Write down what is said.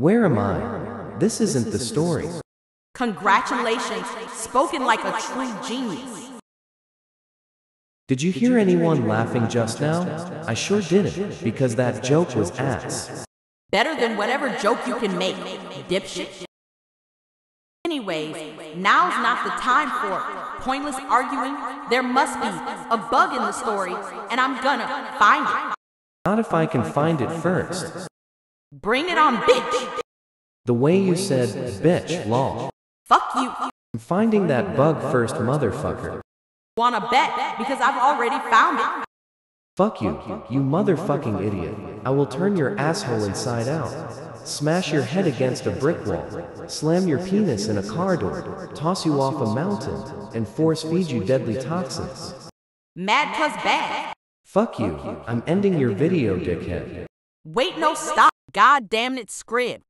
Where am I? This isn't the story. Congratulations, spoken like a true genius. Did you hear anyone laughing just now? I sure didn't, because that joke was ass. Better than whatever joke you can make, dipshit. Anyways, now's not the time for pointless arguing. There must be a bug in the story, and I'm gonna find it. Not if I can find it first. Bring it on, bitch. The way you said, bitch, lol. Fuck you. I'm finding that bug first, motherfucker. Wanna bet? Because I've already found it. Fuck you, you motherfucking idiot. I will turn your asshole inside out. Smash your head against a brick wall. Slam your penis in a car door. Toss you off a mountain. And force feed you deadly toxins. Mad cuz bad. Fuck you. I'm ending your video, dickhead. Wait, no, stop. God damn it, script.